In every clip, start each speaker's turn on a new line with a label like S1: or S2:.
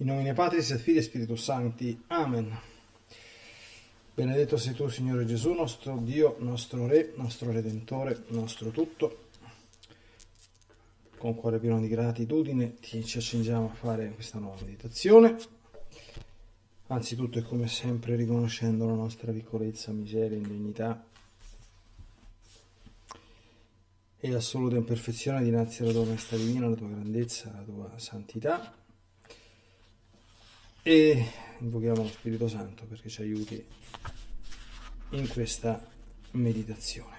S1: In nomine Patris et Filii e Spiritus Sancti. Amen. Benedetto sei tu, Signore Gesù, nostro Dio, nostro Re, nostro Redentore, nostro tutto. Con cuore pieno di gratitudine ti, ci accingiamo a fare questa nuova meditazione. Anzitutto e come sempre riconoscendo la nostra piccolezza, miseria, indegnità e assoluta imperfezione dinanzi alla tua onestà divina, alla tua grandezza, alla tua santità e invochiamo lo Spirito Santo perché ci aiuti in questa meditazione.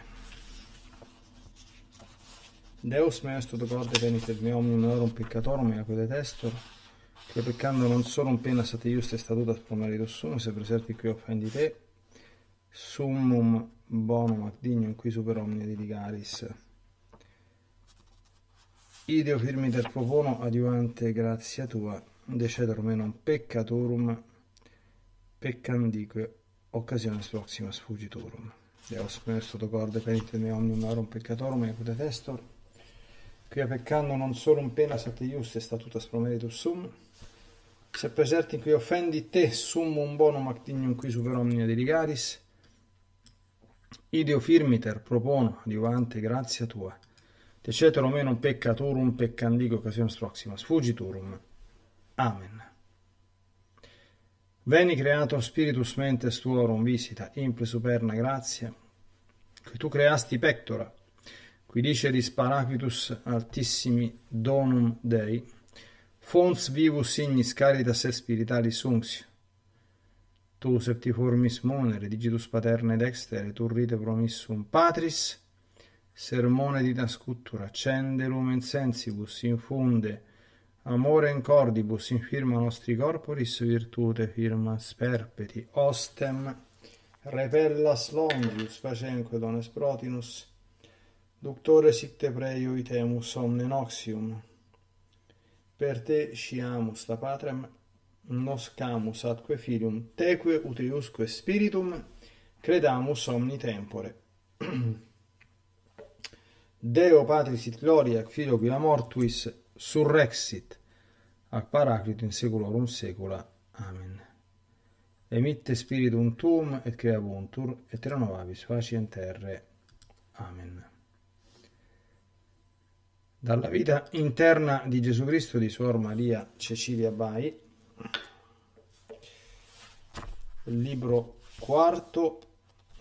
S1: Deus meus tot corde penitet me omnium eorum peccatorum e aque detestor, che peccando non solo un pena sate iuste statuta promeritus sum, se preserti qui offendi te, summum bonum ac dignum qui super omnia diligaris. Ideo firmiter propono adiuvante grazia tua, decedere menum peccatorum peccandique occasiones proximas fugitorum. Deus meus tot corde penite me omnium aurum peccatorum et testor, quia peccando non solum pena sate iuste statutas promeritus sum, se preserti in cui offendi te summum bonum ac dignum qui super omnia deligaris, ideo firmiter propono adiuvante grazia tua, decetero menum peccatorum peccandique occasiones proximas fugitorum. Amen. Veni creator spiritus mentes tuorum visita, imple superna gratia, qui tu creasti pectora, qui diceris paraquitus altissimi donum Dei, fons vivus signis caritas et spiritalis unxio. Tu septiformis monere, digitus paterne dextere, turrite promissum patris, sermone di nascuttura, accende lumen sensibus, infunde, Amore in cordibus infirma nostri corporis, virtute firma sperpeti, ostem repellas longius, facenque dones protinus, ductore sic te preio itemus omne noxium. Per te sciamus ta patrem, nos camus atque filium, teque uteiusque spiritum, credamus omni tempore. Deo Patris et Gloria, Filio Quia Mortuis, surrexit ac paraclito in seculorum secula. Amen. Emitte spiritum tuum et creabuntur et renovavis faciem terre. Amen. Dalla vita interna di Gesù Cristo di Suor Maria Cecilia Bai, libro quarto,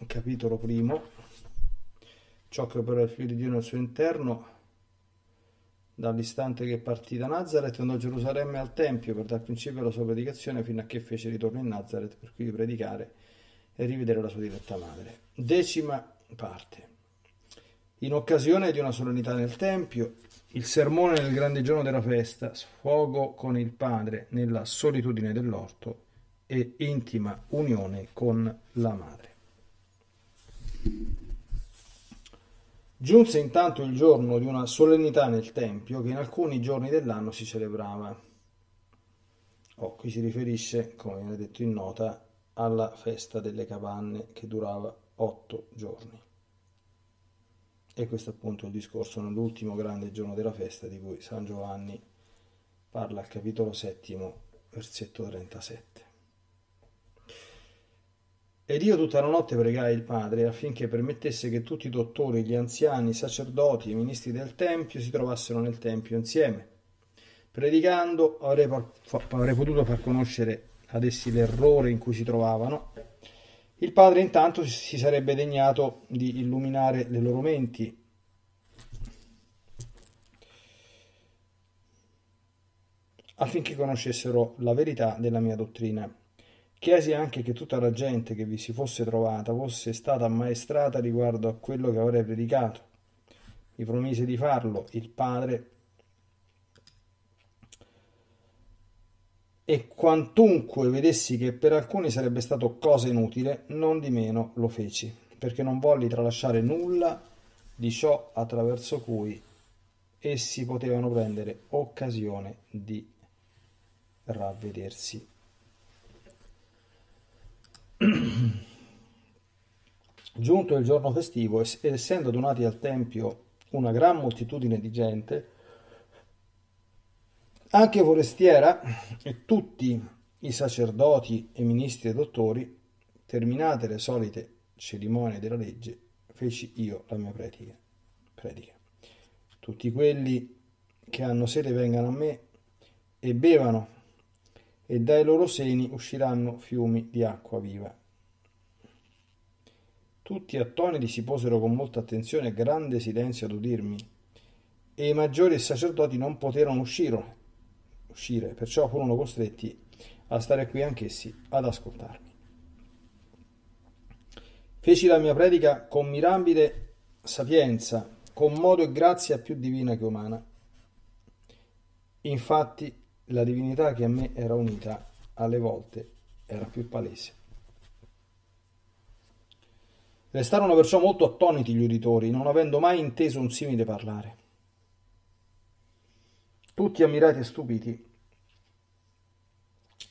S1: capitolo primo, ciò che opera il Figlio di Dio nel suo interno, dall'istante che partì da Nazareth andò a Gerusalemme al Tempio per dar principio alla sua predicazione fino a che fece ritorno in Nazareth per cui predicare e rivedere la sua diretta madre. Decima parte. In occasione di una solennità nel Tempio, il sermone nel grande giorno della festa, sfogo con il padre nella solitudine dell'orto e intima unione con la madre. Giunse intanto il giorno di una solennità nel Tempio che in alcuni giorni dell'anno si celebrava. Oh, qui si riferisce, come viene detto in nota, alla festa delle capanne che durava otto giorni. E questo appunto è il discorso nell'ultimo grande giorno della festa di cui San Giovanni parla al capitolo settimo, versetto 37. Ed io tutta la notte pregai il Padre affinché permettesse che tutti i dottori, gli anziani, i sacerdoti i ministri del Tempio si trovassero nel Tempio insieme. Predicando avrei, avrei potuto far conoscere ad essi l'errore in cui si trovavano. Il Padre intanto si sarebbe degnato di illuminare le loro menti affinché conoscessero la verità della mia dottrina. Chiesi anche che tutta la gente che vi si fosse trovata fosse stata ammaestrata riguardo a quello che avrei predicato. Mi promise di farlo il padre e quantunque vedessi che per alcuni sarebbe stato cosa inutile, non di meno lo feci, perché non volli tralasciare nulla di ciò attraverso cui essi potevano prendere occasione di ravvedersi. Giunto il giorno festivo ed essendo donati al Tempio una gran moltitudine di gente, Anche Forestiera e tutti i sacerdoti e ministri e dottori, terminate le solite cerimonie della legge, feci io la mia predica. predica. Tutti quelli che hanno sede vengano a me e bevano, e dai loro seni usciranno fiumi di acqua viva. Tutti attoniti si posero con molta attenzione e grande silenzio ad udirmi, e i maggiori sacerdoti non poterono uscire, uscire, perciò furono costretti a stare qui anch'essi ad ascoltarmi. Feci la mia predica con mirabile sapienza, con modo e grazia più divina che umana. Infatti la divinità che a me era unita alle volte era più palese. Restarono perciò molto attoniti gli uditori, non avendo mai inteso un simile parlare. Tutti ammirati e stupiti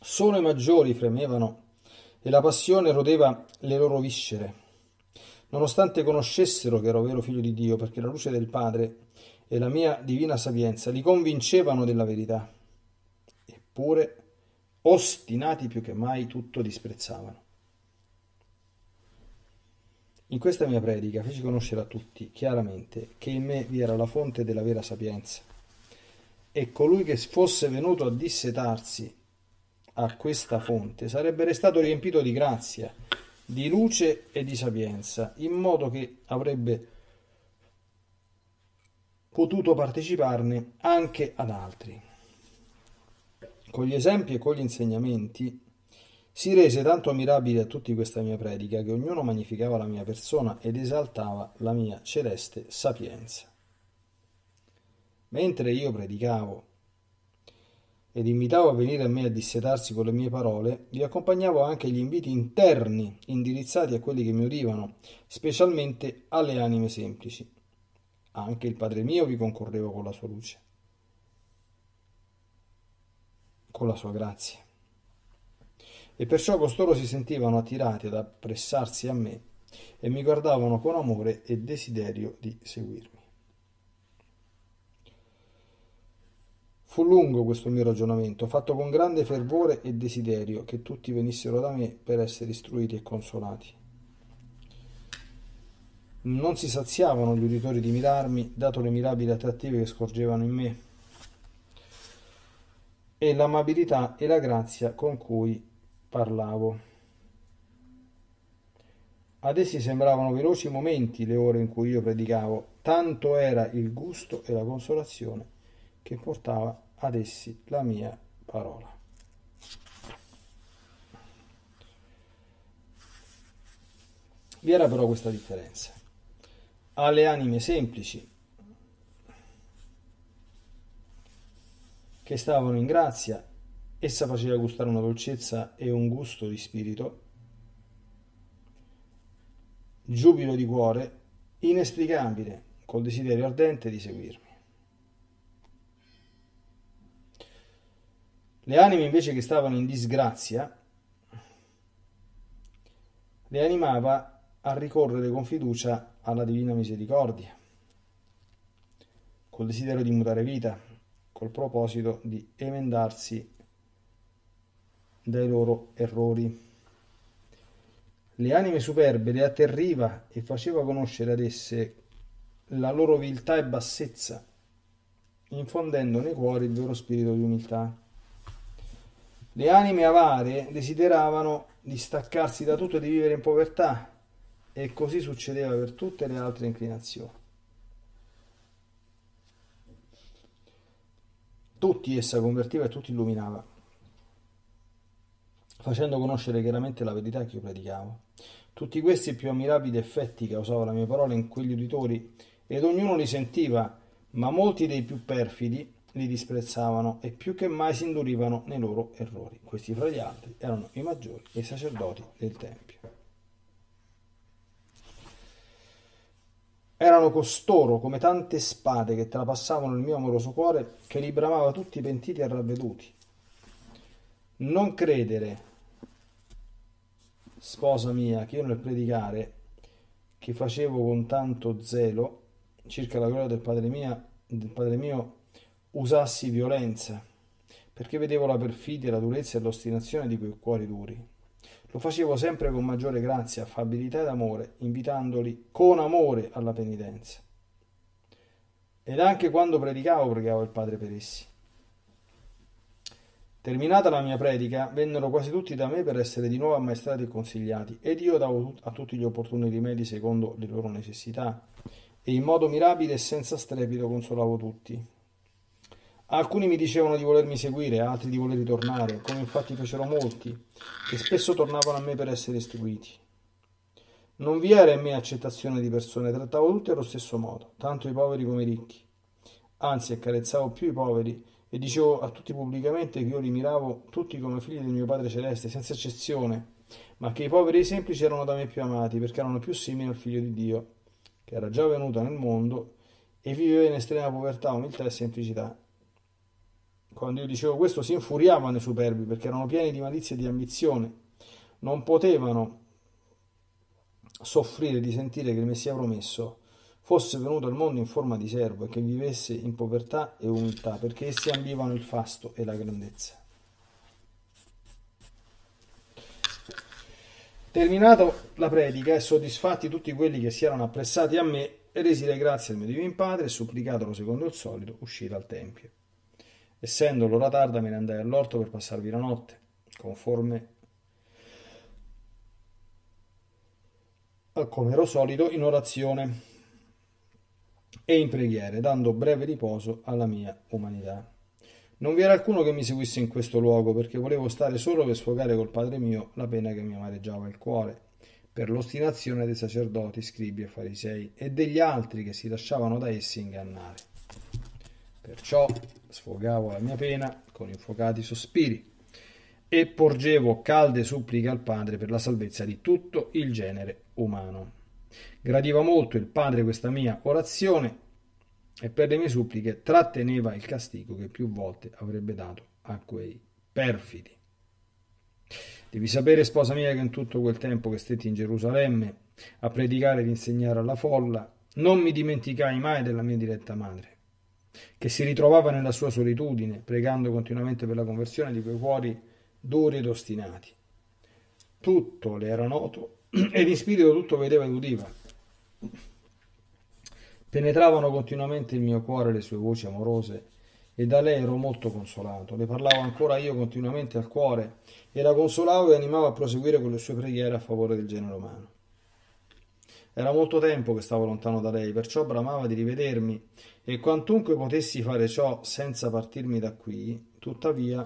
S1: Solo i maggiori fremevano e la passione rodeva le loro viscere, nonostante conoscessero che ero vero figlio di Dio, perché la luce del Padre e la mia divina sapienza li convincevano della verità. Eppure, ostinati più che mai, tutto disprezzavano. In questa mia predica feci conoscere a tutti chiaramente che in me vi era la fonte della vera sapienza e colui che fosse venuto a dissetarsi a questa fonte sarebbe restato riempito di grazia, di luce e di sapienza, in modo che avrebbe potuto parteciparne anche ad altri. Con gli esempi e con gli insegnamenti si rese tanto ammirabile a tutti questa mia predica che ognuno magnificava la mia persona ed esaltava la mia celeste sapienza. Mentre io predicavo ed invitavo a venire a me a dissetarsi con le mie parole, vi accompagnavo anche gli inviti interni indirizzati a quelli che mi udivano, specialmente alle anime semplici. Anche il Padre mio vi concorreva con la sua luce, con la sua grazia. E perciò costoro si sentivano attirati ad appressarsi a me e mi guardavano con amore e desiderio di seguirmi. Fu lungo questo mio ragionamento, fatto con grande fervore e desiderio che tutti venissero da me per essere istruiti e consolati. Non si saziavano gli uditori di mirarmi, dato le mirabili attrattive che scorgevano in me, e l'amabilità e la grazia con cui parlavo. Ad essi sembravano veloci momenti le ore in cui io predicavo, tanto era il gusto e la consolazione che portava ad essi la mia parola. Vi era però questa differenza. Alle anime semplici, che stavano in grazia, essa faceva gustare una dolcezza e un gusto di spirito, giubilo di cuore, inesplicabile, col desiderio ardente di seguirmi. Le anime invece che stavano in disgrazia le animava a ricorrere con fiducia alla divina misericordia, col desiderio di mutare vita, col proposito di emendarsi dai loro errori. Le anime superbe le atterriva e faceva conoscere ad esse la loro viltà e bassezza, infondendo nei cuori il vero spirito di umiltà. Le anime avare desideravano di staccarsi da tutto e di vivere in povertà e così succedeva per tutte le altre inclinazioni. Tutti essa convertiva e tutti illuminava, facendo conoscere chiaramente la verità che io predicavo. Tutti questi più ammirabili effetti causava la mia parola in quegli uditori ed ognuno li sentiva, ma molti dei più perfidi li disprezzavano e più che mai si indurivano nei loro errori. Questi fra gli altri erano i maggiori e i sacerdoti del Tempio. Erano costoro come tante spade che trapassavano il mio amoroso cuore che li bramava tutti pentiti e ravveduti. Non credere, sposa mia, che io nel predicare che facevo con tanto zelo circa la gloria del Padre, mia, del padre mio usassi violenza, perché vedevo la perfidia, la durezza e l'ostinazione di quei cuori duri. Lo facevo sempre con maggiore grazia, affabilità ed amore, invitandoli con amore alla penitenza. Ed anche quando predicavo, pregavo il Padre per essi. Terminata la mia predica, vennero quasi tutti da me per essere di nuovo ammaestrati e consigliati, ed io davo a tutti gli opportuni rimedi secondo le loro necessità, e in modo mirabile e senza strepito consolavo tutti. Alcuni mi dicevano di volermi seguire, altri di voler ritornare, come infatti fecero molti, che spesso tornavano a me per essere istruiti. Non vi era in me accettazione di persone, trattavo tutti allo stesso modo, tanto i poveri come i ricchi. Anzi, accarezzavo più i poveri e dicevo a tutti pubblicamente che io li miravo tutti come figli del mio Padre Celeste, senza eccezione, ma che i poveri e i semplici erano da me più amati, perché erano più simili al Figlio di Dio, che era già venuto nel mondo e viveva in estrema povertà, umiltà e semplicità. Quando io dicevo questo si infuriavano i superbi, perché erano pieni di malizia e di ambizione. Non potevano soffrire di sentire che il Messia promesso fosse venuto al mondo in forma di servo e che vivesse in povertà e umiltà, perché essi ambivano il fasto e la grandezza. Terminata la predica e soddisfatti tutti quelli che si erano appressati a me, resi le grazie al mio divin padre e supplicatelo secondo il solito uscì dal tempio. Essendo l'ora tarda me ne andai all'orto per passarvi la notte, conforme a come ero solito in orazione e in preghiere, dando breve riposo alla mia umanità. Non vi era alcuno che mi seguisse in questo luogo, perché volevo stare solo per sfogare col Padre mio la pena che mi amareggiava il cuore, per l'ostinazione dei sacerdoti, scribi e farisei e degli altri che si lasciavano da essi ingannare. Perciò sfogavo la mia pena con infuocati sospiri e porgevo calde suppliche al Padre per la salvezza di tutto il genere umano. Gradiva molto il padre questa mia orazione e per le mie suppliche tratteneva il castigo che più volte avrebbe dato a quei perfidi. Devi sapere, sposa mia, che in tutto quel tempo che stetti in Gerusalemme a predicare ed insegnare alla folla, non mi dimenticai mai della mia diretta madre, che si ritrovava nella sua solitudine, pregando continuamente per la conversione di quei cuori duri ed ostinati. Tutto le era noto ed in spirito tutto vedeva ed udiva. Penetravano continuamente il mio cuore le sue voci amorose e da lei ero molto consolato. Le parlavo ancora io continuamente al cuore e la consolavo e animavo a proseguire con le sue preghiere a favore del genere umano. Era molto tempo che stavo lontano da lei, perciò bramava di rivedermi e quantunque potessi fare ciò senza partirmi da qui, tuttavia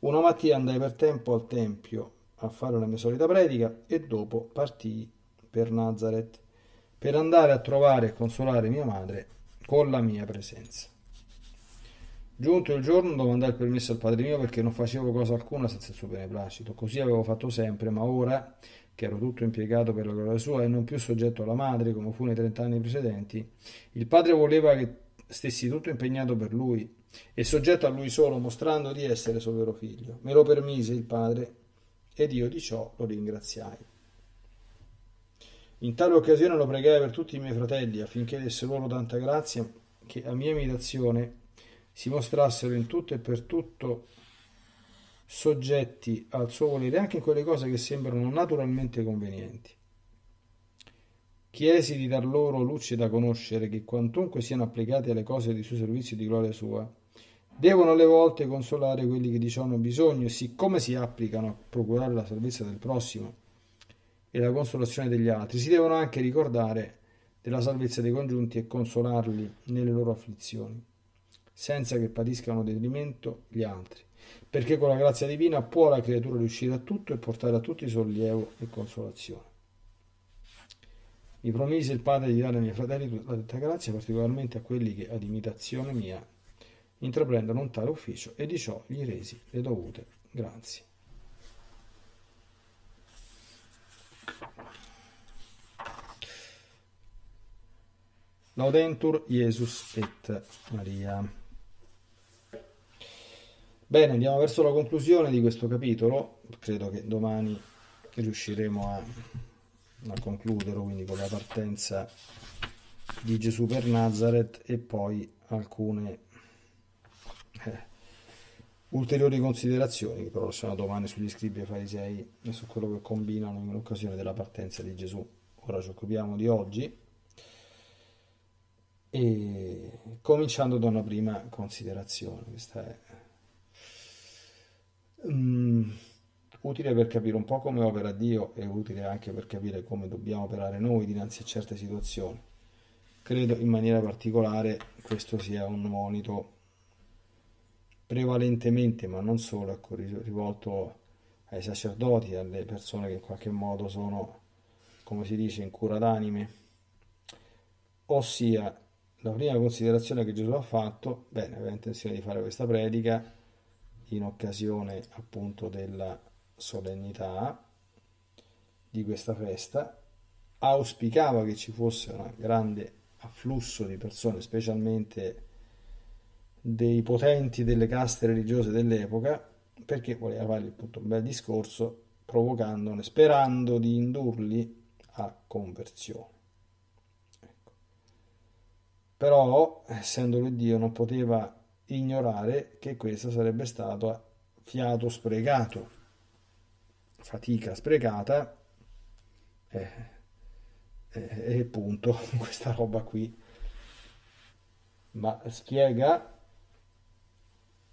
S1: una mattina andai per tempo al tempio a fare la mia solita predica e dopo partii per Nazareth per andare a trovare e consolare mia madre con la mia presenza. Giunto il giorno domandai il permesso al padre mio perché non facevo cosa alcuna senza il suo beneplacito. Così avevo fatto sempre, ma ora che ero tutto impiegato per la gloria sua e non più soggetto alla madre come fu nei trent'anni precedenti, il padre voleva che stessi tutto impegnato per lui e soggetto a lui solo, mostrando di essere suo vero figlio. Me lo permise il padre ed io di ciò lo ringraziai. In tale occasione lo pregai per tutti i miei fratelli affinché desse loro tanta grazia che a mia imitazione si mostrassero in tutto e per tutto soggetti al suo volere anche in quelle cose che sembrano naturalmente convenienti. Chiesi di dar loro luce da conoscere che quantunque siano applicati alle cose di suo servizio e di gloria sua, devono alle volte consolare quelli che di ciò hanno bisogno e siccome si applicano a procurare la salvezza del prossimo e la consolazione degli altri, si devono anche ricordare della salvezza dei congiunti e consolarli nelle loro afflizioni, senza che patiscano detrimento gli altri, perché con la grazia divina può la creatura riuscire a tutto e portare a tutti sollievo e consolazione. Mi promise il Padre di dare ai miei fratelli la detta grazia, particolarmente a quelli che ad imitazione mia intraprendono un tale ufficio e di ciò gli resi le dovute grazie. Laudentur Jesus et Maria. Bene, andiamo verso la conclusione di questo capitolo. Credo che domani riusciremo a, a concluderlo, quindi con la partenza di Gesù per Nazareth e poi alcune ulteriori considerazioni che però sono domani sugli scribi e farisei e su quello che combinano in occasione della partenza di Gesù. Ora ci occupiamo di oggi e cominciando da una prima considerazione, questa è um, utile per capire un po' come opera Dio e utile anche per capire come dobbiamo operare noi dinanzi a certe situazioni. Credo in maniera particolare questo sia un monito prevalentemente, ma non solo, ecco, rivolto ai sacerdoti, alle persone che in qualche modo sono, come si dice, in cura d'anime. Ossia, la prima considerazione che Gesù ha fatto, bene, aveva intenzione di fare questa predica in occasione appunto della solennità di questa festa, auspicava che ci fosse un grande afflusso di persone, specialmente dei potenti delle caste religiose dell'epoca, perché voleva fare appunto un bel discorso, provocandone, sperando di indurli a conversione. Ecco. Però, essendo lui Dio, non poteva ignorare che questo sarebbe stato fiato sprecato, fatica sprecata, e eh, eh, punto, questa roba qui. Ma spiega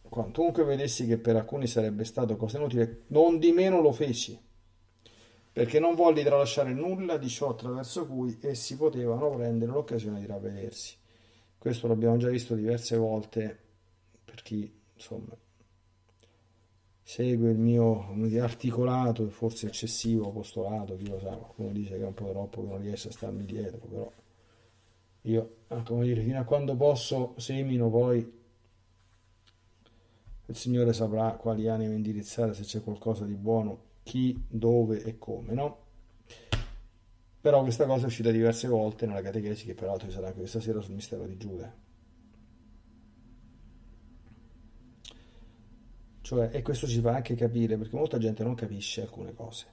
S1: quantunque vedessi che per alcuni sarebbe stato cosa inutile, non di meno lo feci, perché non volli tralasciare nulla di ciò attraverso cui essi potevano prendere l'occasione di ravvedersi. Questo l'abbiamo già visto diverse volte per chi insomma segue il mio articolato e forse eccessivo apostolato, chi lo sa, qualcuno dice che è un po' troppo che non riesce a starmi dietro, però io, come dire, fino a quando posso semino poi il Signore saprà quali anime indirizzare, se c'è qualcosa di buono, chi, dove e come, no? Però questa cosa è uscita diverse volte nella catechesi, che peraltro ci sarà anche questa sera sul mistero di Giuda. Cioè, e questo ci fa anche capire, perché molta gente non capisce alcune cose.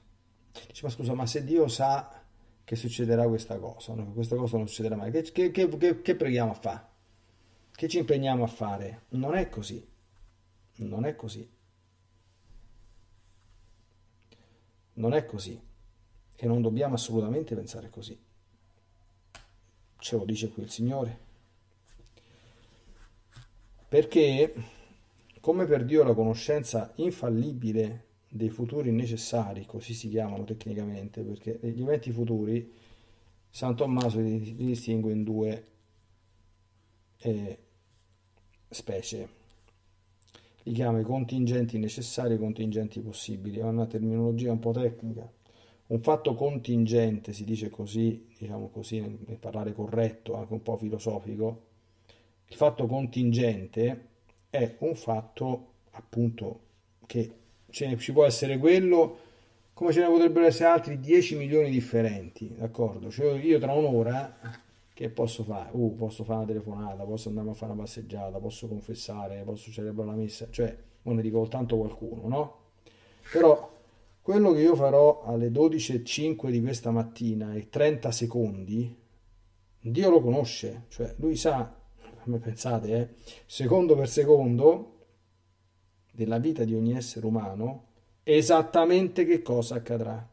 S1: Dice, ma scusa, ma se Dio sa che succederà questa cosa, no? questa cosa non succederà mai, che, che, che, che preghiamo a fare? Che ci impegniamo a fare? Non è così. Non è così. Non è così. E non dobbiamo assolutamente pensare così. Ce lo dice qui il Signore. Perché, come per Dio la conoscenza infallibile dei futuri necessari, così si chiamano tecnicamente, perché gli eventi futuri, San Tommaso li distingue in due eh, specie li chiama i contingenti necessari e i contingenti possibili, è una terminologia un po' tecnica. Un fatto contingente, si dice così, diciamo così, nel parlare corretto, anche un po' filosofico, il fatto contingente è un fatto appunto che ci può essere quello come ce ne potrebbero essere altri 10 milioni differenti, d'accordo? Cioè io tra un'ora che posso fare? Uh, posso fare una telefonata, posso andare a fare una passeggiata, posso confessare, posso celebrare la messa, cioè, non ne dico soltanto qualcuno, no? Però quello che io farò alle 12.05 di questa mattina e 30 secondi, Dio lo conosce, cioè lui sa, come pensate, eh, secondo per secondo della vita di ogni essere umano, esattamente che cosa accadrà.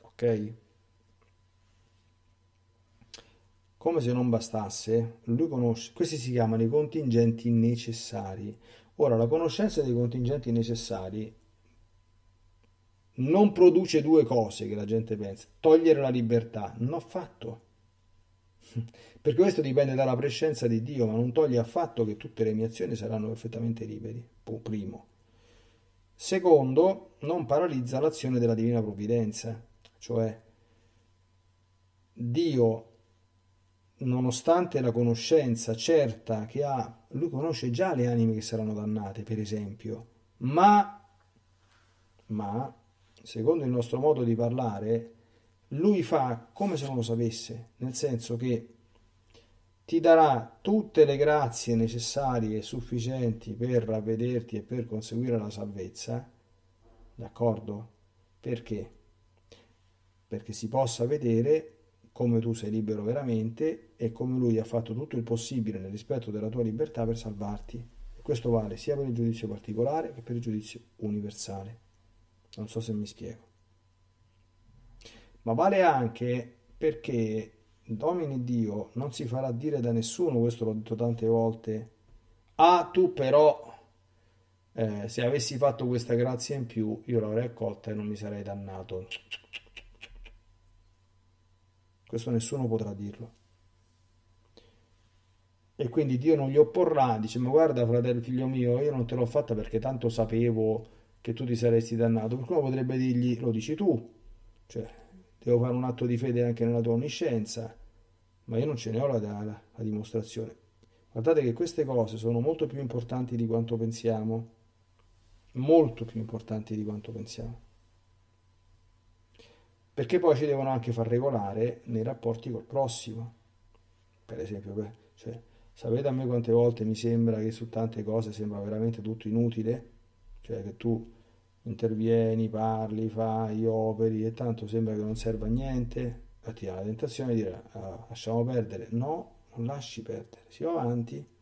S1: Ok? Come se non bastasse, lui conosce, questi si chiamano i contingenti necessari. Ora, la conoscenza dei contingenti necessari non produce due cose che la gente pensa, togliere la libertà, non ho fatto. Perché questo dipende dalla prescenza di Dio, ma non toglie affatto che tutte le mie azioni saranno perfettamente liberi. Primo. Secondo, non paralizza l'azione della divina provvidenza, cioè Dio nonostante la conoscenza certa che ha, lui conosce già le anime che saranno dannate, per esempio, ma, ma, secondo il nostro modo di parlare, lui fa come se non lo sapesse, nel senso che ti darà tutte le grazie necessarie e sufficienti per ravvederti e per conseguire la salvezza, d'accordo? Perché? Perché si possa vedere come tu sei libero veramente e come lui ha fatto tutto il possibile nel rispetto della tua libertà per salvarti. Questo vale sia per il giudizio particolare che per il giudizio universale. Non so se mi spiego. Ma vale anche perché Domini Dio non si farà dire da nessuno, questo l'ho detto tante volte, ah tu però eh, se avessi fatto questa grazia in più io l'avrei accolta e non mi sarei dannato. Questo nessuno potrà dirlo. E quindi Dio non gli opporrà, dice ma guarda fratello figlio mio, io non te l'ho fatta perché tanto sapevo che tu ti saresti dannato. Qualcuno potrebbe dirgli lo dici tu, cioè devo fare un atto di fede anche nella tua onniscienza, ma io non ce ne ho la, la, la dimostrazione. Guardate che queste cose sono molto più importanti di quanto pensiamo, molto più importanti di quanto pensiamo. Perché poi ci devono anche far regolare nei rapporti col prossimo. Per esempio, cioè, sapete a me quante volte mi sembra che su tante cose sembra veramente tutto inutile? Cioè che tu intervieni, parli, fai, operi e tanto sembra che non serva a niente, ti ha la tentazione di dire ah, lasciamo perdere. No, non lasci perdere, si va avanti.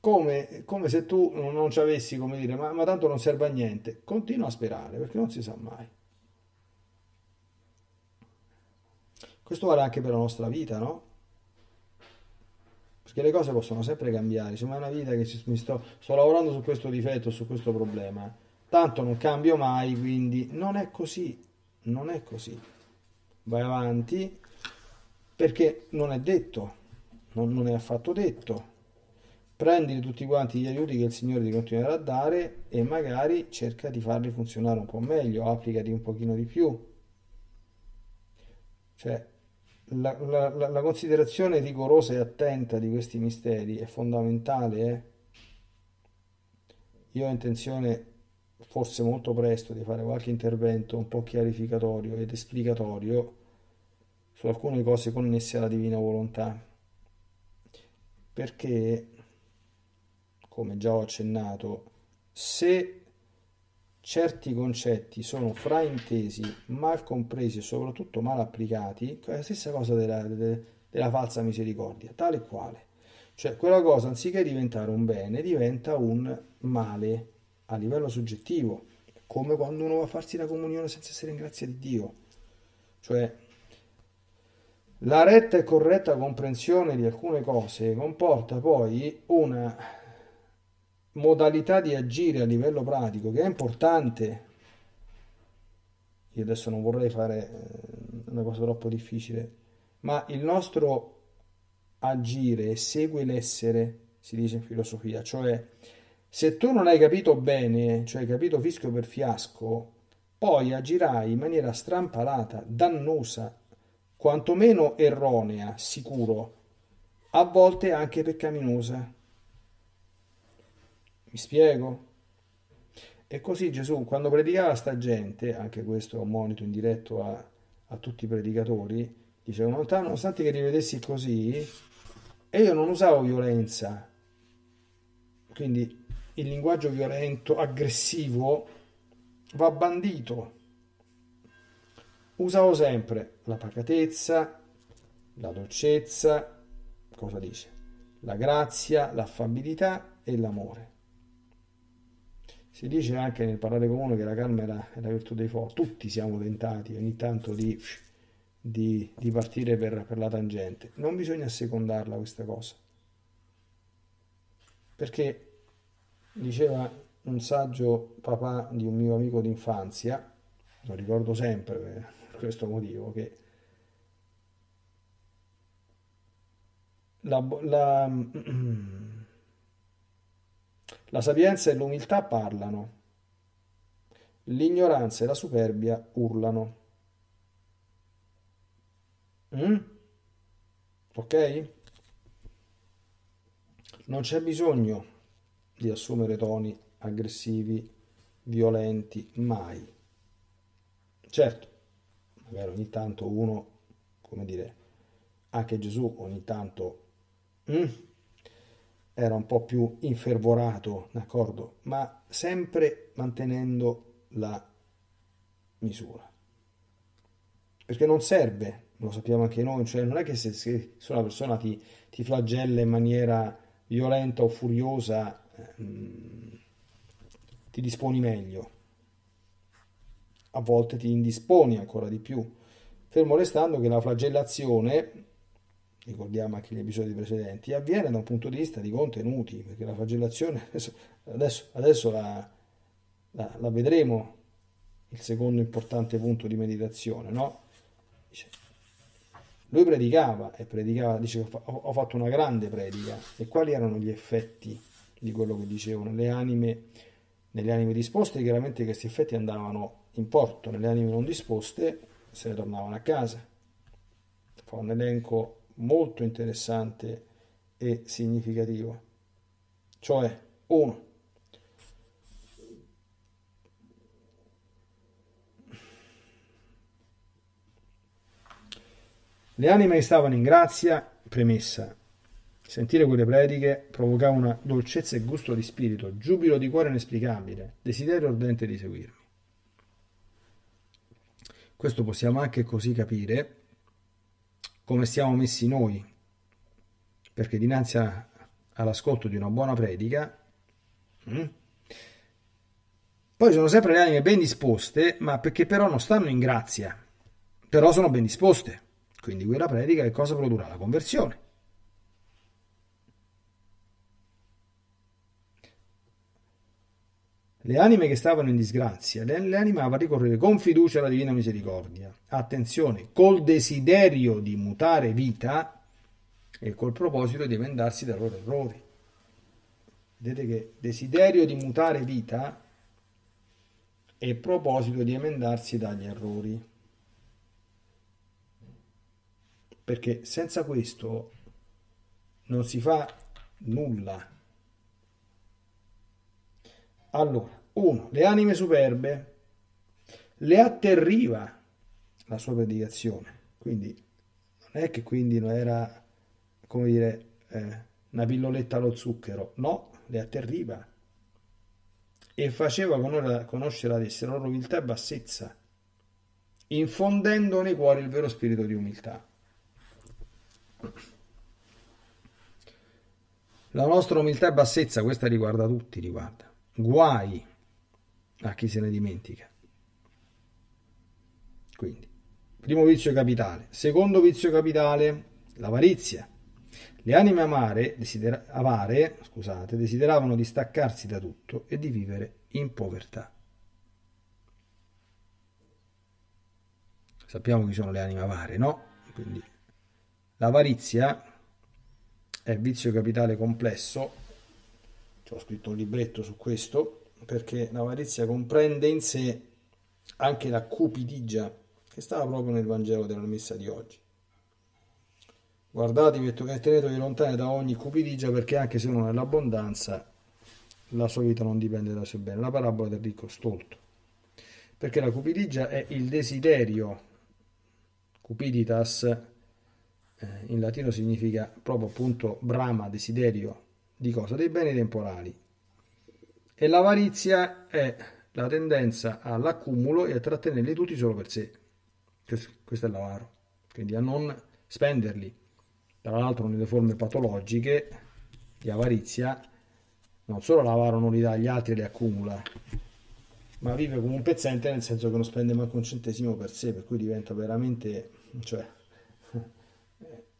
S1: Come, come se tu non ci avessi come dire, ma, ma tanto non serve a niente. Continua a sperare perché non si sa mai. Questo vale anche per la nostra vita, no? Perché le cose possono sempre cambiare. C'è una vita che mi sto, sto lavorando su questo difetto, su questo problema, tanto non cambio mai, quindi non è così, non è così. Vai avanti perché non è detto, non, non è affatto detto. Prendi tutti quanti gli aiuti che il Signore ti continuerà a dare e magari cerca di farli funzionare un po' meglio, applicati un pochino di più. Cioè, la, la, la, considerazione rigorosa e attenta di questi misteri è fondamentale. Eh? Io ho intenzione, forse molto presto, di fare qualche intervento un po' chiarificatorio ed esplicatorio su alcune cose connesse alla divina volontà. Perché, come già ho accennato, se certi concetti sono fraintesi, mal compresi e soprattutto mal applicati, è la stessa cosa della, della falsa misericordia, tale e quale. Cioè quella cosa anziché diventare un bene diventa un male a livello soggettivo, come quando uno va a farsi la comunione senza essere in grazia di Dio. Cioè la retta e corretta comprensione di alcune cose comporta poi una modalità di agire a livello pratico che è importante. Io adesso non vorrei fare eh, una cosa troppo difficile, ma il nostro agire segue l'essere, si dice in filosofia, cioè se tu non hai capito bene, cioè hai capito fischio per fiasco, poi agirai in maniera strampalata, dannosa, quantomeno erronea, sicuro, a volte anche peccaminosa. Mi spiego? E così Gesù, quando predicava a sta gente, anche questo è un monito indiretto a, a tutti i predicatori, diceva, nonostante che rivedessi così, e io non usavo violenza, quindi il linguaggio violento, aggressivo, va bandito. Usavo sempre la pacatezza, la dolcezza, cosa dice? La grazia, l'affabilità e l'amore. Si dice anche nel parlare comune che la calma è la, è la virtù dei forti. Tutti siamo tentati ogni tanto di, di, di partire per, per la tangente. Non bisogna assecondarla questa cosa. Perché diceva un saggio papà di un mio amico d'infanzia, lo ricordo sempre per questo motivo, che la, la La sapienza e l'umiltà parlano, l'ignoranza e la superbia urlano. Mm? Ok? Non c'è bisogno di assumere toni aggressivi, violenti, mai. Certo, magari ogni tanto uno, come dire, anche Gesù ogni tanto... Mm? Era un po' più infervorato, d'accordo? Ma sempre mantenendo la misura. Perché non serve, lo sappiamo anche noi, cioè non è che se, se una persona ti, ti flagella in maniera violenta o furiosa mm, ti disponi meglio, a volte ti indisponi ancora di più, fermo restando che la flagellazione, ricordiamo anche gli episodi precedenti, avviene da un punto di vista di contenuti, perché la flagellazione, adesso, adesso la, la, la vedremo, il secondo importante punto di meditazione, no? Lui predicava e predicava, dice ho fatto una grande predica e quali erano gli effetti di quello che dicevo nelle anime, nelle anime disposte? Chiaramente questi effetti andavano in porto, nelle anime non disposte se ne tornavano a casa. Fa un elenco molto interessante e significativo. Cioè, uno, Le anime che stavano in grazia, premessa, sentire quelle prediche provocava una dolcezza e gusto di spirito, giubilo di cuore inesplicabile, desiderio ardente di seguirmi. Questo possiamo anche così capire come stiamo messi noi, perché dinanzi a, all'ascolto di una buona predica, hm, poi sono sempre le anime ben disposte, ma perché però non stanno in grazia, però sono ben disposte. Quindi quella predica che cosa produrrà? La conversione. Le anime che stavano in disgrazia, le, le animava a ricorrere con fiducia alla divina misericordia. Attenzione, col desiderio di mutare vita e col proposito di emendarsi dai loro errori. Vedete che desiderio di mutare vita e proposito di emendarsi dagli errori perché senza questo non si fa nulla. Allora, uno, le anime superbe le atterriva la sua predicazione, quindi non è che quindi non era, come dire, eh, una pilloletta allo zucchero, no, le atterriva e faceva conoscere ad esse la loro umiltà e bassezza, infondendo nei cuori il vero spirito di umiltà. La nostra umiltà e bassezza, questa riguarda tutti, riguarda. Guai a chi se ne dimentica. Quindi, primo vizio capitale. Secondo vizio capitale, l'avarizia. Le anime amare, desidera- avare scusate, desideravano di staccarsi da tutto e di vivere in povertà. Sappiamo chi sono le anime avare, no? Quindi L'avarizia è vizio capitale complesso, ho scritto un libretto su questo, perché l'avarizia comprende in sé anche la cupidigia, che stava proprio nel Vangelo della messa di oggi. Guardatevi e tenetevi lontani da ogni cupidigia, perché anche se uno è nell'abbondanza, la sua vita non dipende dal suo bene. La parabola del ricco stolto. Perché la cupidigia è il desiderio, cupiditas, eh, in latino significa proprio appunto brama, desiderio di cosa? Dei beni temporali. E l'avarizia è la tendenza all'accumulo e a trattenerli tutti solo per sé. Questo è l'avaro. Quindi a non spenderli. Tra l'altro nelle forme patologiche di avarizia non solo l'avaro non li dà agli altri e li accumula, ma vive come un pezzente nel senso che non spende manco un centesimo per sé, per cui diventa veramente, cioè,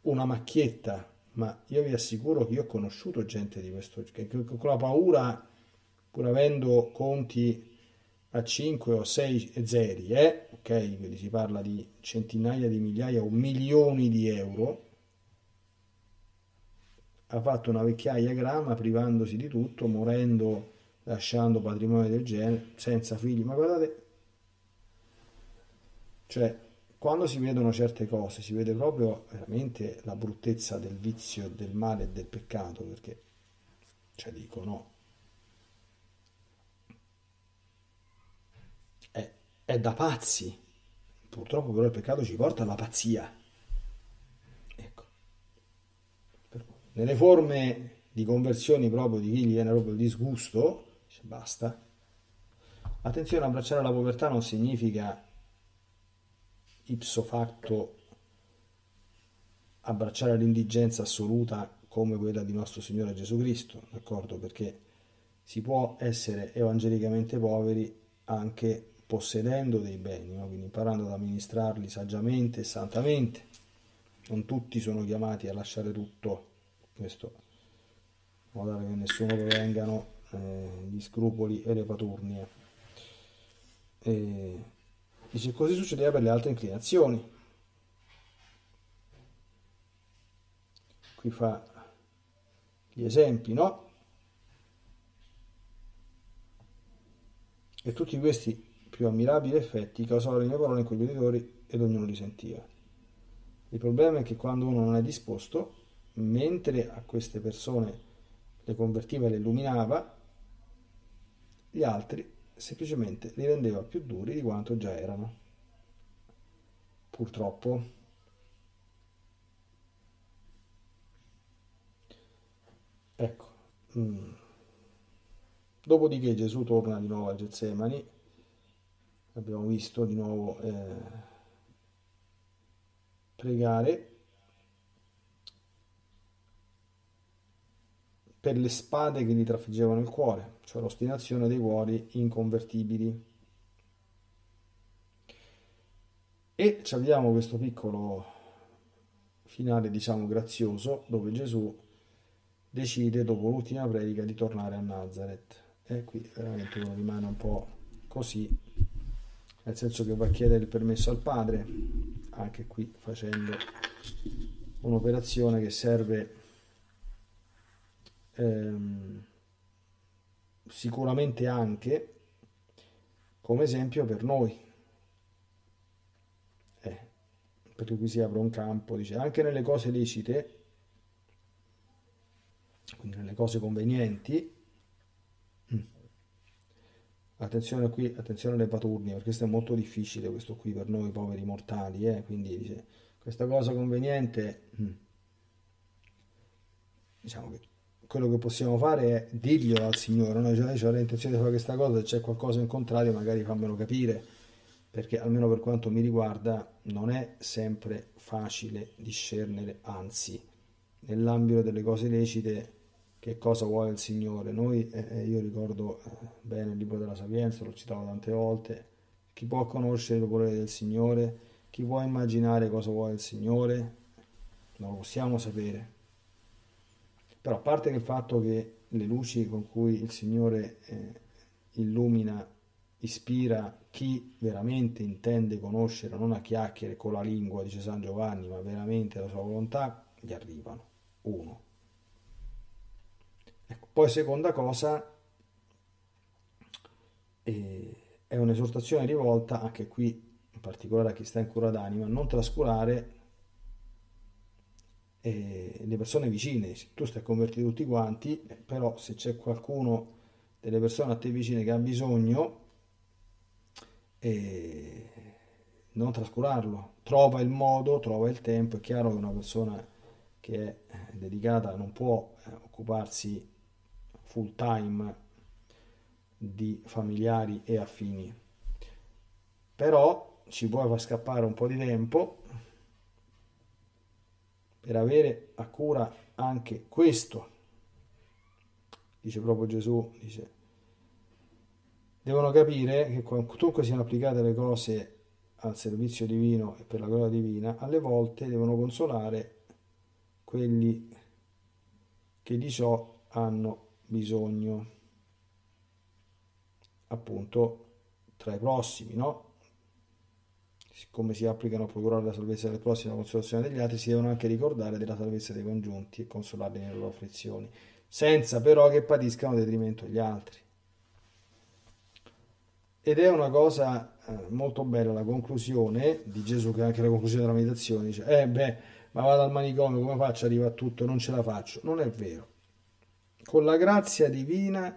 S1: una macchietta, ma io vi assicuro che io ho conosciuto gente di questo, che con la paura, pur avendo conti a 5 o 6 zeri, eh? ok, quindi si parla di centinaia di migliaia o milioni di euro, ha fatto una vecchiaia grama privandosi di tutto, morendo, lasciando patrimonio del genere, senza figli, ma guardate, cioè quando si vedono certe cose si vede proprio veramente la bruttezza del vizio, del male e del peccato, perché, cioè dico no, è, da pazzi, purtroppo però il peccato ci porta alla pazzia. Ecco. Nelle forme di conversioni proprio di chi gli viene proprio il disgusto, dice basta. Attenzione, abbracciare la povertà non significa ipso facto abbracciare l'indigenza assoluta come quella di nostro Signore Gesù Cristo, d'accordo? Perché si può essere evangelicamente poveri anche possedendo dei beni, no? quindi imparando ad amministrarli saggiamente e santamente. Non tutti sono chiamati a lasciare tutto, questo in modo che nessuno provengano eh, gli scrupoli e le paturnie. E dice così succedeva per le altre inclinazioni. Qui fa gli esempi, no? E tutti questi più ammirabili effetti causavano le mie parole in quegli uditori ed ognuno li sentiva. Il problema è che quando uno non è disposto, mentre a queste persone le convertiva e le illuminava, gli altri semplicemente li rendeva più duri di quanto già erano. Purtroppo. Ecco. Mm. Dopodiché Gesù torna di nuovo a Getsemani, abbiamo visto di nuovo eh, pregare per le spade che gli trafiggevano il cuore, cioè l'ostinazione dei cuori inconvertibili. E abbiamo questo piccolo finale, diciamo, grazioso, dove Gesù decide, dopo l'ultima predica, di tornare a Nazareth. E qui veramente rimane un po' così, nel senso che va a chiedere il permesso al Padre, anche qui facendo un'operazione che serve ehm, sicuramente anche come esempio per noi. Eh, perché qui si apre un campo, dice, anche nelle cose lecite, quindi nelle cose convenienti, attenzione qui, attenzione alle paturnie, perché questo è molto difficile questo qui per noi poveri mortali, eh? quindi dice, questa cosa conveniente, mm, diciamo che quello che possiamo fare è dirglielo al Signore, noi cioè, ho l'intenzione di fare questa cosa, se c'è qualcosa in contrario magari fammelo capire, perché almeno per quanto mi riguarda non è sempre facile discernere, anzi. Nell'ambito delle cose lecite che cosa vuole il Signore. Noi, eh, eh io ricordo eh, bene il libro della Sapienza, l'ho citato tante volte, chi può conoscere il volere del Signore, chi può immaginare cosa vuole il Signore, non lo possiamo sapere però a parte il fatto che le luci con cui il Signore eh, illumina, ispira chi veramente intende conoscere, non a chiacchiere con la lingua, dice San Giovanni, ma veramente la sua volontà, gli arrivano. Uno. Poi seconda cosa, eh, è un'esortazione rivolta anche qui, in particolare a chi sta in cura d'anima, non trascurare eh, le persone vicine, tu stai convertito tutti quanti, però se c'è qualcuno delle persone a te vicine che ha bisogno, eh, non trascurarlo, trova il modo, trova il tempo, è chiaro che una persona che è eh, dedicata non può eh, occuparsi full time di familiari e affini, però ci puoi far scappare un po' di tempo per avere a cura anche questo. Dice proprio Gesù, dice, devono capire che quantunque siano applicate le cose al servizio divino e per la gloria divina, alle volte devono consolare quelli che di ciò hanno bisogno, appunto tra i prossimi, no? siccome si applicano a procurare la salvezza del prossimo e la consolazione degli altri, si devono anche ricordare della salvezza dei congiunti e consolarli nelle loro afflizioni, senza però che patiscano detrimento agli altri. Ed è una cosa eh, molto bella la conclusione di Gesù, che è anche la conclusione della meditazione, dice, eh beh, ma vado al manicomio, come faccio? Arriva a tutto, non ce la faccio. Non è vero. Con la grazia divina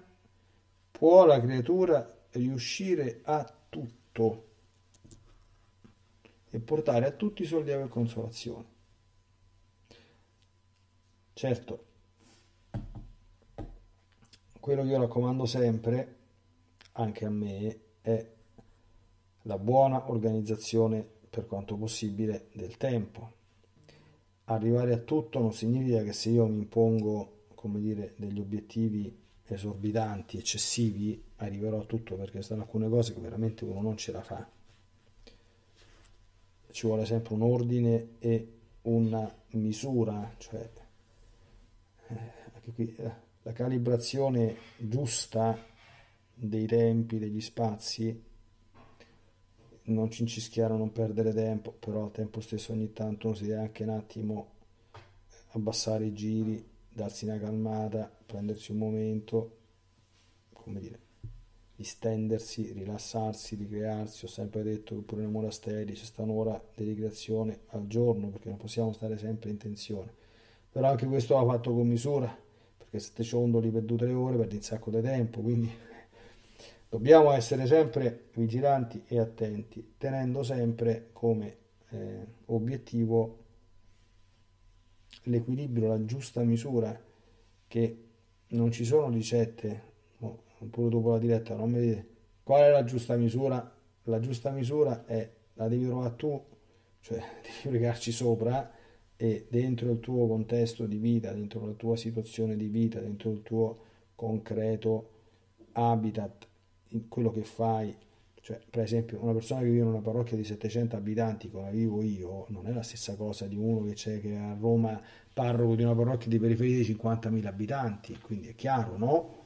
S1: può la creatura riuscire a tutto e portare a tutti sollievo e consolazione. Certo, quello che io raccomando sempre, anche a me, è la buona organizzazione per quanto possibile del tempo. arrivare a tutto non significa che se io mi impongo, come dire, degli obiettivi esorbitanti, eccessivi, arriverò a tutto perché sono alcune cose che veramente uno non ce la fa. Ci vuole sempre un ordine e una misura, cioè eh, qui, eh, la calibrazione giusta dei tempi, degli spazi, non ci incischiare, non perdere tempo, però al tempo stesso ogni tanto uno si deve anche un attimo abbassare i giri, darsi una calmata, prendersi un momento, come dire, distendersi, rilassarsi, ricrearsi. Ho sempre detto che pure nei monasteri c'è sta un'ora di ricreazione al giorno perché non possiamo stare sempre in tensione. Però anche questo va fatto con misura, perché se te ciondoli per due o tre ore perdi un sacco di tempo, quindi dobbiamo essere sempre vigilanti e attenti, tenendo sempre come eh, obiettivo l'equilibrio, la giusta misura, che non ci sono ricette, pure dopo la diretta non mi dite qual è la giusta misura, la giusta misura è la devi trovare tu, cioè devi fregarci sopra e dentro il tuo contesto di vita, dentro la tua situazione di vita, dentro il tuo concreto habitat, in quello che fai, cioè, per esempio, una persona che vive in una parrocchia di 700 abitanti come vivo io non è la stessa cosa di uno che c'è che a Roma parroco di una parrocchia di periferia di 50.000 abitanti, quindi è chiaro, no?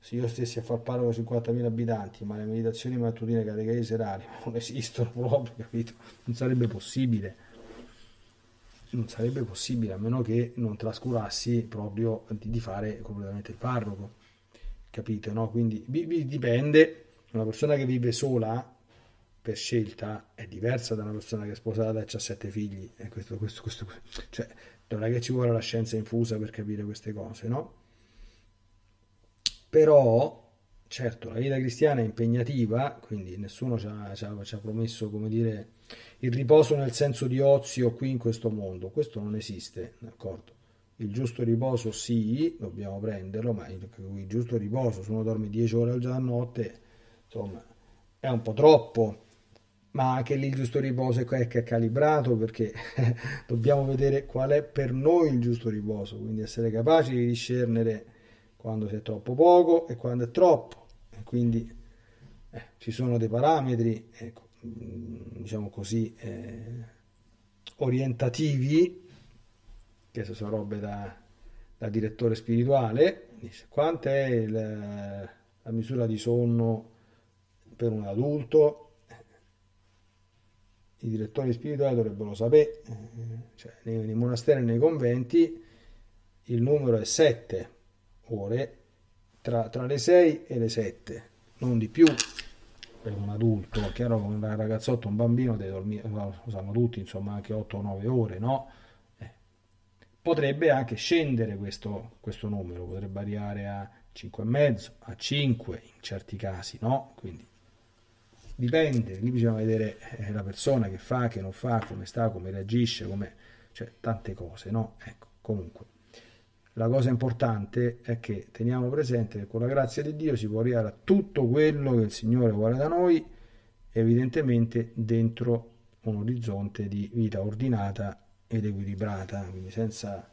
S1: Se io stessi a far parroco di 50.000 abitanti, ma le meditazioni mattutine catechesi serali non esistono proprio, capito? Non sarebbe possibile. Non sarebbe possibile, a meno che non trascurassi proprio di fare completamente il parroco, capite, no? Quindi dipende una persona che vive sola per scelta è diversa da una persona che è sposata e ha sette figli. E questo, questo, questo, cioè, non è che ci vuole la scienza infusa per capire queste cose, no? Però, certo, la vita cristiana è impegnativa, quindi nessuno ci ha, ci ha, ci ha promesso, come dire, il riposo nel senso di ozio qui in questo mondo. Questo non esiste, d'accordo? Il giusto riposo sì, dobbiamo prenderlo, ma il, il giusto riposo, se uno dorme 10 ore al giorno a notte, insomma, è un po' troppo, ma anche lì il giusto riposo è che è calibrato perché dobbiamo vedere qual è per noi il giusto riposo, quindi essere capaci di discernere quando è troppo poco e quando è troppo. E quindi eh, ci sono dei parametri, ecco, diciamo così, eh, orientativi, che sono robe da, da direttore spirituale, dice quanta è il, la misura di sonno per un adulto, i direttori spirituali dovrebbero sapere, cioè nei, nei, monasteri e nei conventi il numero è 7 ore, tra, tra le 6 e le 7, non di più per un adulto, è chiaro che un ragazzotto, un bambino deve dormire, lo sanno tutti, insomma anche 8 o 9 ore, no? Eh. Potrebbe anche scendere questo, questo numero, potrebbe arrivare a 5,5, a 5 in certi casi, no? Quindi dipende, lì bisogna vedere eh, la persona che fa, che non fa, come sta, come reagisce, come... cioè tante cose, no? Ecco, comunque. La cosa importante è che teniamo presente che con la grazia di Dio si può arrivare a tutto quello che il Signore vuole da noi, evidentemente dentro un orizzonte di vita ordinata ed equilibrata, quindi senza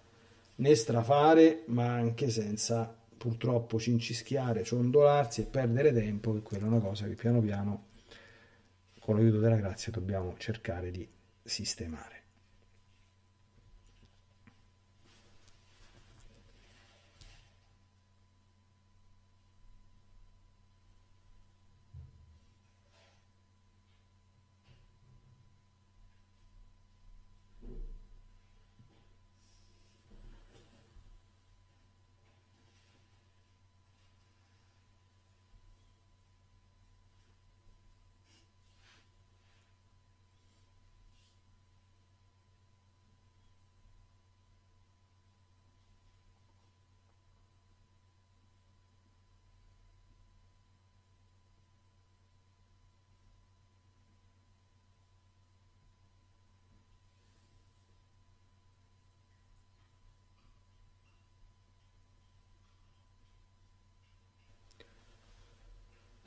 S1: né strafare, ma anche senza purtroppo cincischiare, ciondolarsi e perdere tempo, che quella è una cosa che piano piano con l'aiuto della grazia dobbiamo cercare di sistemare.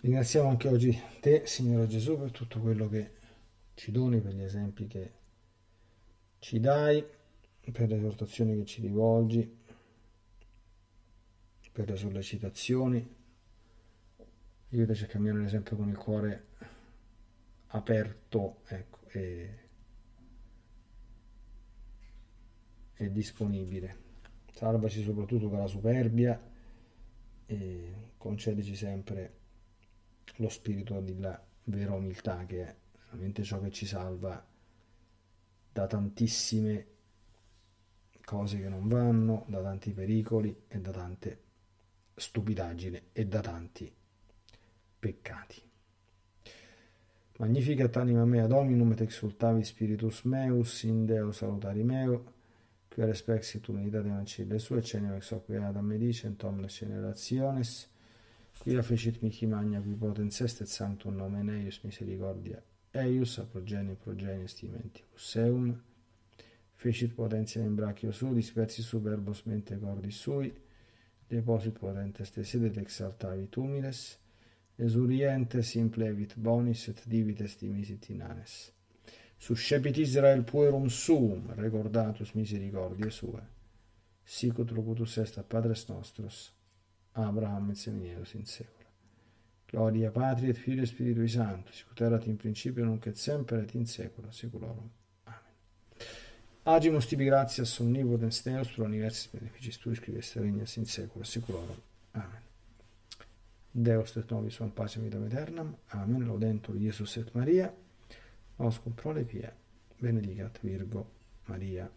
S1: Ringraziamo anche oggi te, Signore Gesù, per tutto quello che ci doni, per gli esempi che ci dai per le esortazioni che ci rivolgi, per le sollecitazioni. Aiutaci a camminare sempre con il cuore aperto ecco, e, e disponibile. Salvaci soprattutto dalla superbia e concedici sempre lo spirito della vera umiltà che è veramente ciò che ci salva da tantissime cose che non vanno, da tanti pericoli e da tante stupidaggini e da tanti peccati. Magnificat anima mea Dominum et exultavi spiritus meus in Deo salutari meo qui respexit unitate mancille sue cenio ex oquiata me dicent omnes generationes quia fecit mihi magna qui potens est et sanctum nomen eius misericordia eius a progenie progenie stimentibus eum fecit potentia in brachio suo dispersi superbos mente cordis sui deposit potentes te sedet exaltavit humiles esurientes implevit bonis et divit estimisit inanes suscepit Israel puerum suum recordatus misericordiae sue. Sic ut locutus est a Padres nostros Abraham et semineus in secula Gloria Patri et Filio et Spiritui Sancto sic ut erat in principio nunc et semper et in secula seculorum Agimus tibi gratias omnipotens Deus pro universis beneficis tui scriveste regnas in secula seculorum. Amen. Deus et nobis suam pacem vitam aeternam. Amen. Laudentur Iesus et Maria. Nos cum prole pie. Benedicat Virgo Maria.